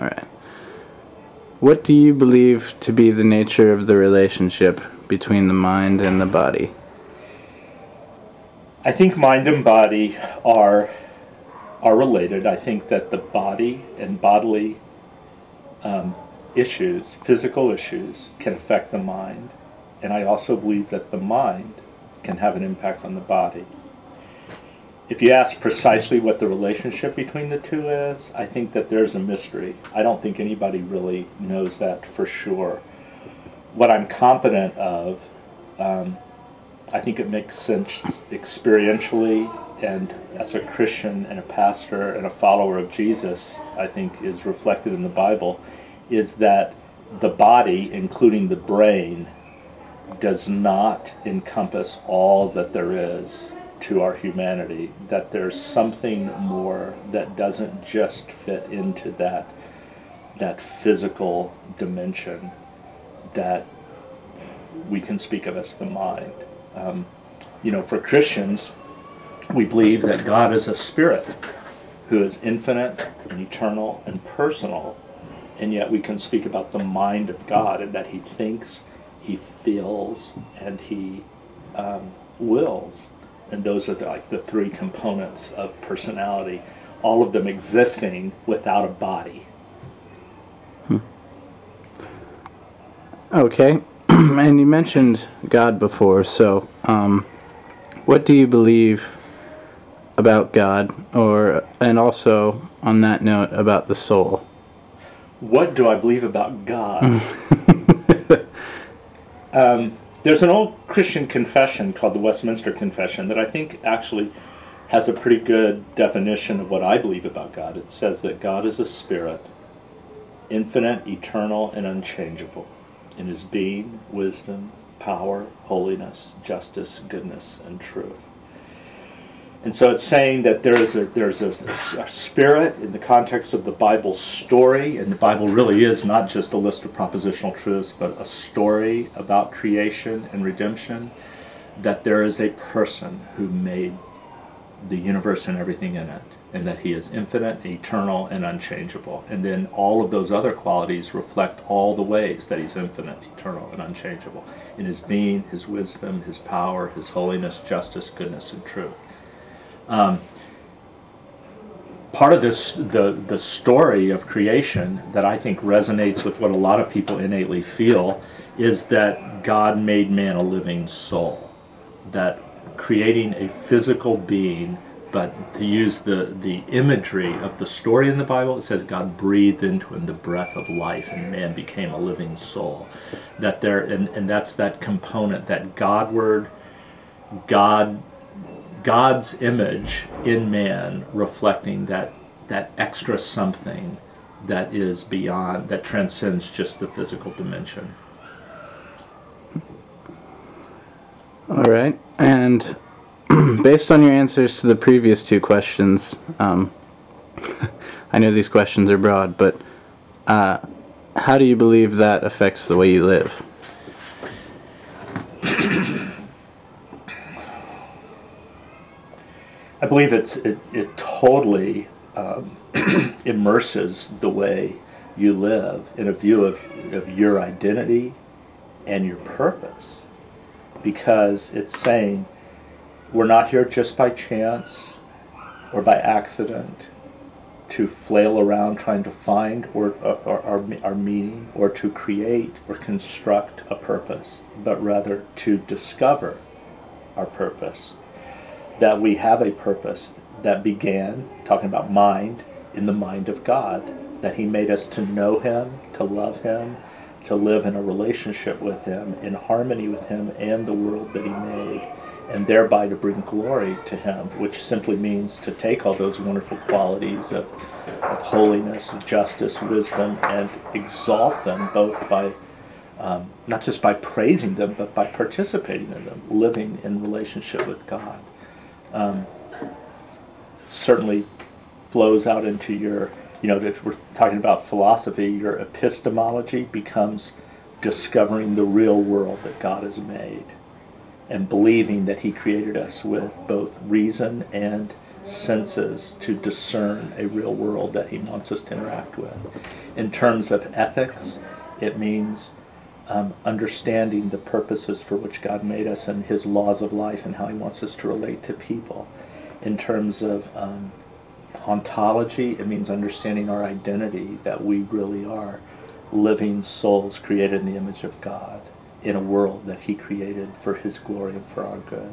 All right. What do you believe to be the nature of the relationship between the mind and the body? I think mind and body are are related. I think that the body and bodily um, issues, physical issues, can affect the mind, and I also believe that the mind can have an impact on the body. If you ask precisely what the relationship between the two is, I think that there's a mystery. I don't think anybody really knows that for sure. What I'm confident of, um, I think it makes sense experientially and as a Christian and a pastor and a follower of Jesus, I think is reflected in the Bible, is that the body, including the brain, does not encompass all that there is to our humanity, that there's something more that doesn't just fit into that that physical dimension that we can speak of as the mind. Um, you know, for Christians, we believe that God is a spirit who is infinite and eternal and personal, and yet we can speak about the mind of God and that He thinks, He feels, and He um, wills. And those are the, like the three components of personality, all of them existing without a body. Okay, and you mentioned God before, so um, what do you believe about God, or and also on that note about the soul? What do I believe about God? um, there's an old Christian confession called the Westminster Confession that I think actually has a pretty good definition of what I believe about God. It says that God is a spirit, infinite, eternal, and unchangeable in his being, wisdom, power, holiness, justice, goodness, and truth. And so it's saying that there is a, there's a, a, spirit in the context of the Bible story, and the Bible really is not just a list of propositional truths, but a story about creation and redemption, that there is a person who made the universe and everything in it, and that he is infinite, eternal, and unchangeable. And then all of those other qualities reflect all the ways that he's infinite, eternal, and unchangeable in his being, his wisdom, his power, his holiness, justice, goodness, and truth. Um, part of this, the, the story of creation that I think resonates with what a lot of people innately feel is that God made man a living soul. That creating a physical being, but to use the, the imagery of the story in the Bible, it says God breathed into him the breath of life and man became a living soul. That there and, and that's that component, that Godward, God God's image in man reflecting that that extra something that is beyond that transcends just the physical dimension. All right, and based on your answers to the previous two questions, um, I know these questions are broad, but uh, how do you believe that affects the way you live? I believe it's it, it totally um, immerses the way you live in a view of, of your identity and your purpose. Because it's saying we're not here just by chance or by accident to flail around trying to find or, or, our, our meaning or to create or construct a purpose, but rather to discover our purpose that we have a purpose that began, talking about mind, in the mind of God, that He made us to know Him, to love Him, to live in a relationship with Him, in harmony with Him and the world that He made, and thereby to bring glory to Him, which simply means to take all those wonderful qualities of, of holiness, justice, wisdom, and exalt them both by um, not just by praising them, but by participating in them, living in relationship with God um, certainly flows out into your, you know, if we're talking about philosophy, your epistemology becomes discovering the real world that God has made and believing that He created us with both reason and senses to discern a real world that He wants us to interact with. In terms of ethics, it means um, understanding the purposes for which God made us and His laws of life and how He wants us to relate to people. In terms of um, ontology, it means understanding our identity that we really are living souls created in the image of God in a world that He created for His glory and for our good.